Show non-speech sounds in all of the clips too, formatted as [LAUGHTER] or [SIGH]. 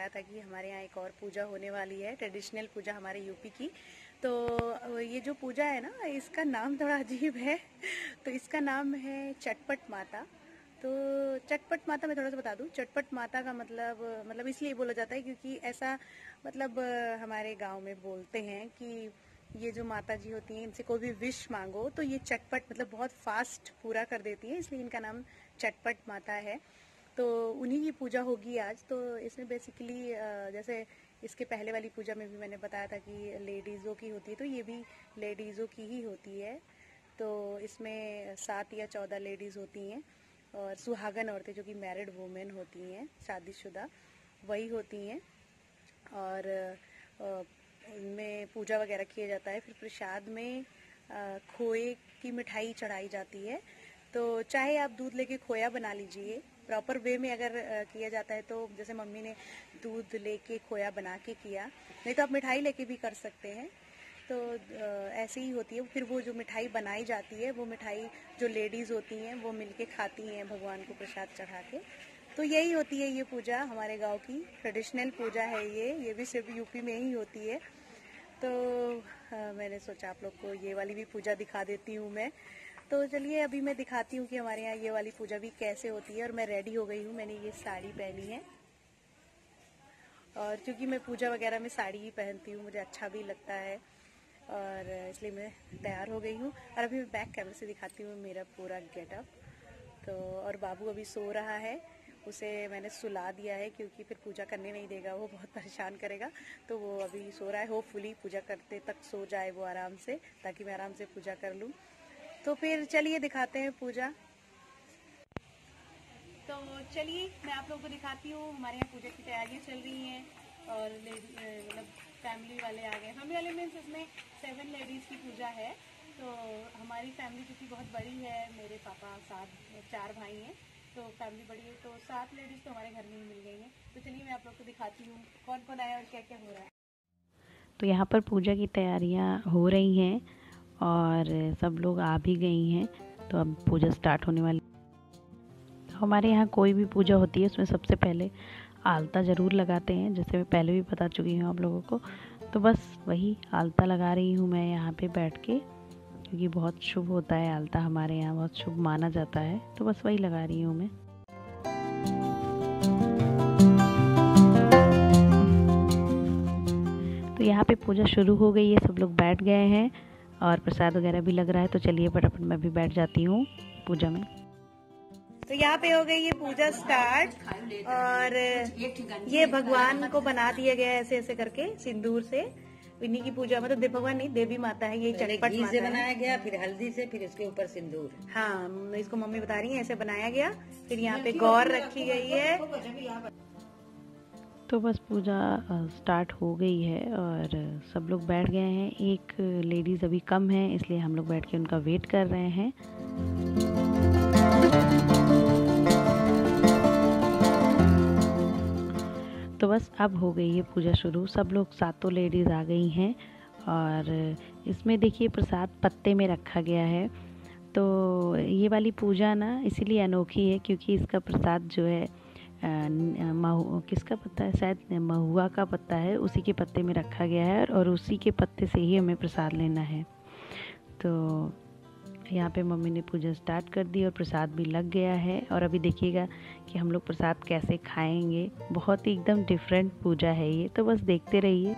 बताया था कि हमारे यहाँ एक और पूजा होने वाली है ट्रेडिशनल पूजा हमारे यूपी की। तो ये जो पूजा है ना, इसका नाम थोड़ा अजीब है। [LAUGHS] तो इसका नाम है चटपट माता। तो चटपट माता मैं थोड़ा सा बता दूँ। चटपट माता का मतलब मतलब इसलिए बोला जाता है क्योंकि ऐसा मतलब हमारे गाँव में बोलते हैं कि ये जो माता जी होती हैं, इनसे कोई भी विश मांगो तो ये चटपट मतलब बहुत फास्ट पूरा कर देती हैं, इसलिए इनका नाम चटपट माता है। तो उन्हीं की पूजा होगी आज। तो इसमें बेसिकली जैसे इसके पहले वाली पूजा में भी मैंने बताया था कि लेडीज़ों की होती है तो ये भी लेडीज़ों की ही होती है। तो इसमें सात या चौदह लेडीज़ होती हैं और सुहागन औरतें जो कि मैरिड वुमेन होती हैं, शादीशुदा, वही होती हैं। और इनमें पूजा वगैरह किया जाता है। फिर प्रसाद में खोए की मिठाई चढ़ाई जाती है। तो चाहे आप दूध लेके खोया बना लीजिए प्रॉपर वे में अगर किया जाता है तो जैसे मम्मी ने दूध लेके खोया बना के किया नहीं तो आप मिठाई लेके भी कर सकते हैं। तो ऐसे ही होती है। फिर वो जो मिठाई बनाई जाती है वो मिठाई जो लेडीज़ होती हैं वो मिलके खाती हैं भगवान को प्रसाद चढ़ा के। तो यही होती है ये पूजा हमारे गाँव की ट्रेडिशनल पूजा है ये। ये भी सिर्फ़ यूपी में ही होती है। तो आ, मैंने सोचा आप लोग को ये वाली भी पूजा दिखा देती हूँ मैं। तो चलिए, अभी मैं दिखाती हूँ कि हमारे यहाँ ये वाली पूजा भी कैसे होती है और मैं रेडी हो गई हूँ। मैंने ये साड़ी पहनी है। और क्योंकि मैं पूजा वगैरह में साड़ी ही पहनती हूँ, मुझे अच्छा भी लगता है और इसलिए मैं तैयार हो गई हूँ। और अभी मैं बैक कैमरे से दिखाती हूँ मेरा पूरा गेटअप तो और बाबू अभी सो रहा है। उसे मैंने सुला दिया है क्योंकि फिर पूजा करने नहीं देगा, वो बहुत परेशान करेगा। तो वो अभी सो रहा है। होपफुली पूजा करते तक सो जाए वो आराम से, ताकि मैं आराम से पूजा कर लूँ। तो फिर चलिए दिखाते हैं पूजा। तो चलिए मैं आप लोगों को दिखाती हूँ। हमारे यहाँ पूजा की तैयारियाँ चल रही हैं और मतलब फैमिली वाले आ गए। फैमिली वाले मीन्स इसमें सेवन लेडीज़ की पूजा है। तो हमारी फैमिली क्योंकि बहुत बड़ी है मेरे पापा सात चार भाई हैं तो फैमिली बड़ी है तो सात लेडीज़ तो हमारे घर में ही मिल गई हैं। तो चलिए मैं आप लोग को दिखाती हूँ कौन कौन आया और क्या क्या हो रहा है। तो यहाँ पर पूजा की तैयारियाँ हो रही हैं। और सब लोग आ भी गई हैं तो अब पूजा स्टार्ट होने वाली। हमारे यहाँ कोई भी पूजा होती है, उसमें सबसे पहले आलता ज़रूर लगाते हैं, जैसे मैं पहले भी बता चुकी हूँ आप लोगों को। तो बस वही आलता लगा रही हूँ मैं यहाँ पे बैठ के, क्योंकि बहुत शुभ होता है आलता हमारे यहाँ, बहुत शुभ माना जाता है तो बस वही लगा रही हूँ मैं। तो यहाँ पे पूजा शुरू हो गई है, सब लोग बैठ गए हैं और प्रसाद वगैरह भी लग रहा है तो चलिए फटाफट मैं भी बैठ जाती हूँ पूजा में। तो यहाँ पे हो गई ये पूजा स्टार्ट और ये भगवान को बना दिया गया ऐसे ऐसे करके सिंदूर से। इन्हीं की पूजा मतलब देव भगवान नहीं देवी माता है ये चटपट घी से बनाया गया फिर हल्दी से फिर इसके ऊपर सिंदूर। हाँ इसको मम्मी बता रही है ऐसे बनाया गया। फिर यहाँ पे गौर रखी गई है। तो बस पूजा स्टार्ट हो गई है और सब लोग बैठ गए हैं। एक लेडीज़ अभी कम है, इसलिए हम लोग बैठ के उनका वेट कर रहे हैं। तो बस अब हो गई है पूजा शुरू। सब लोग सातों लेडीज़ आ गई हैं और इसमें देखिए प्रसाद पत्ते में रखा गया है। तो ये वाली पूजा ना इसीलिए अनोखी है क्योंकि इसका प्रसाद जो है महु, किसका पत्ता है? शायद महुआ का पत्ता है। उसी के पत्ते में रखा गया है और उसी के पत्ते से ही हमें प्रसाद लेना है। तो यहाँ पे मम्मी ने पूजा स्टार्ट कर दी और प्रसाद भी लग गया है। और अभी देखिएगा कि हम लोग प्रसाद कैसे खाएँगे। बहुत ही एकदम डिफरेंट पूजा है ये। तो बस देखते रहिए।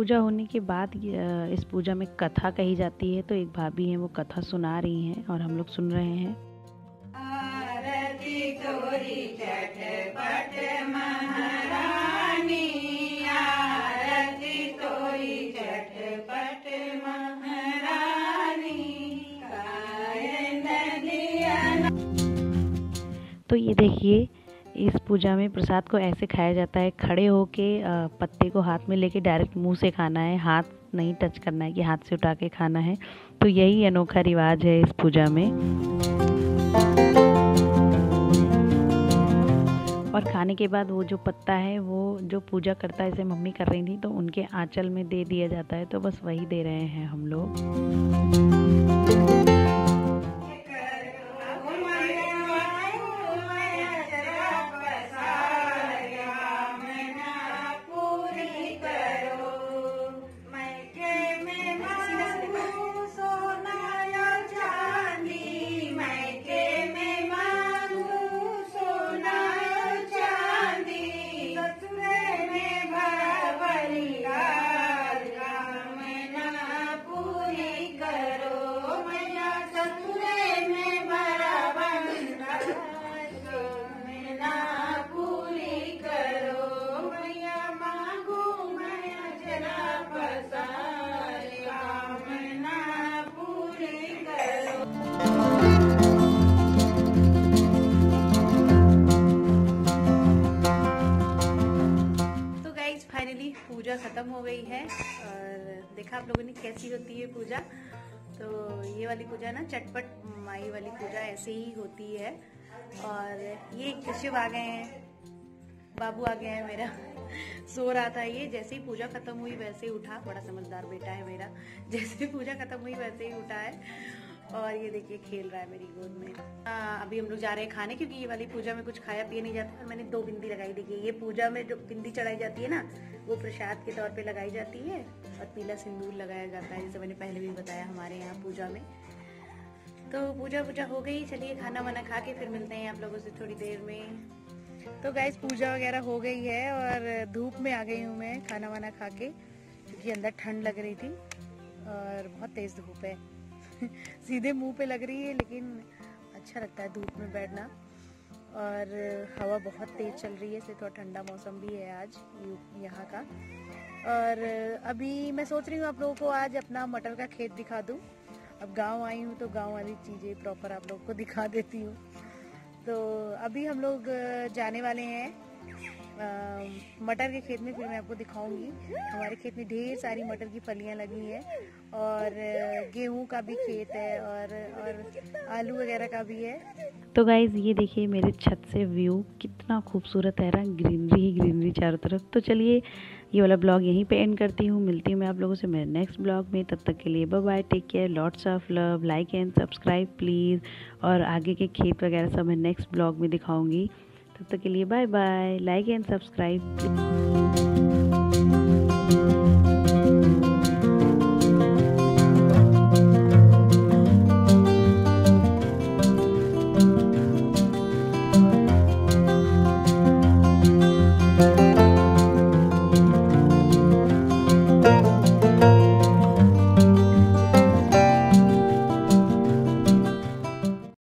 पूजा होने के बाद इस पूजा में कथा कही जाती है तो एक भाभी हैं वो कथा सुना रही हैं और हम लोग सुन रहे हैं। तो ये देखिए इस पूजा में प्रसाद को ऐसे खाया जाता है, खड़े होके पत्ते को हाथ में लेके डायरेक्ट मुँह से खाना है, हाथ नहीं टच करना है कि हाथ से उठा के खाना है। तो यही अनोखा रिवाज है इस पूजा में। और खाने के बाद वो जो पत्ता है, वो जो पूजा करता है जैसे मम्मी कर रही थी तो उनके आंचल में दे दिया जाता है तो बस वही दे रहे हैं हम लोग। पूजा ख़त्म हो गई है और देखा आप लोगों ने कैसी होती है पूजा। तो ये वाली पूजा ना चटपट माई वाली पूजा ऐसे ही होती है। और ये शिव आ गए हैं, बाबू आ गया है मेरा। सो रहा था ये, जैसे ही पूजा खत्म हुई वैसे ही उठा। बड़ा समझदार बेटा है मेरा। जैसे ही पूजा खत्म हुई वैसे ही उठा है। और ये देखिए खेल रहा है मेरी गोद में। आ, अभी हम लोग जा रहे हैं खाने क्योंकि ये वाली पूजा में कुछ खाया पिया नहीं जाता और मैंने दो बिंदी लगाई। देखिए ये पूजा में जो बिंदी चढ़ाई जाती है ना वो प्रसाद के तौर पे लगाई जाती है और पीला सिंदूर लगाया जाता है जैसे मैंने पहले भी बताया हमारे यहाँ पूजा में। तो पूजा पूजा हो गई। चलिए खाना वाना खा के फिर मिलते हैं आप लोगों से थोड़ी देर में। तो गैस पूजा वगैरह हो गई है और धूप में आ गई हूँ मैं खाना वाना खा के क्योंकि अंदर ठंड लग रही थी और बहुत तेज़ धूप है। सीधे मुँह पे लग रही है, लेकिन अच्छा लगता है धूप में बैठना। और हवा बहुत तेज़ चल रही है, इसलिए थोड़ा ठंडा मौसम भी है आज यहाँ का। और अभी मैं सोच रही हूँ आप लोगों को आज अपना मटर का खेत दिखा दूँ। अब गाँव आई हूँ तो गाँव वाली चीज़ें प्रॉपर आप लोगों को दिखा देती हूँ। तो अभी हम लोग जाने वाले हैं। मटर के खेत में फिर मैं आपको दिखाऊँगी। हमारे खेत में ढेर सारी मटर की फलियाँ लगी हैं और गेहूँ का भी खेत है और और आलू वगैरह का भी है। तो गाइज़ ये देखिए मेरे छत से व्यू कितना खूबसूरत है रहा ग्रीनरी ही ग्रीनरी चारों तरफ़। तो चलिए, ये वाला ब्लॉग यहीं पे एंड करती हूँ। मिलती हूँ मैं आप लोगों से मेरे नेक्स्ट ब्लॉग में। तब तक के लिए bye take care lots of love like and subscribe please और आगे के खेत वगैरह सब मैं नेक्स्ट ब्लॉग में दिखाऊँगी। तब तक के लिए bye bye like and subscribe